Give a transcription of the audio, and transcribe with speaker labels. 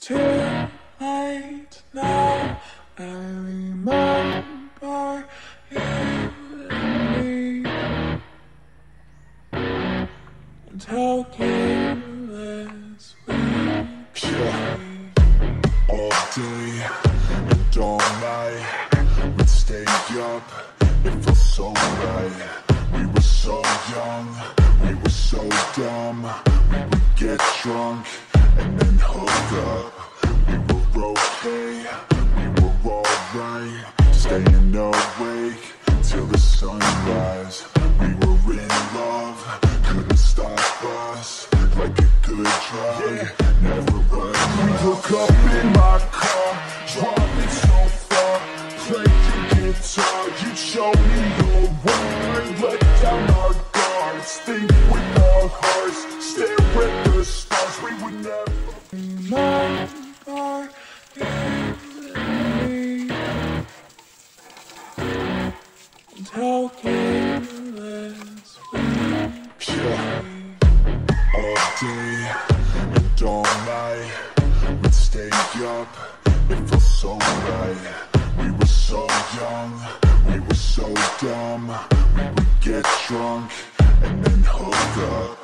Speaker 1: Too late now. I remember you. And me. And how careless we
Speaker 2: Yeah. All day. And all night. We'd stay up, it felt so right. We were so young, we were so dumb We would get drunk and then hook up We were okay, we were alright Staying awake till the sunrise We were in love, couldn't stop us. Like a good drug, never run We hook up in my car, driving so far Play your guitar, you show me your way Let down our guards, think with our hearts Stare at the stars, drunk and then hook up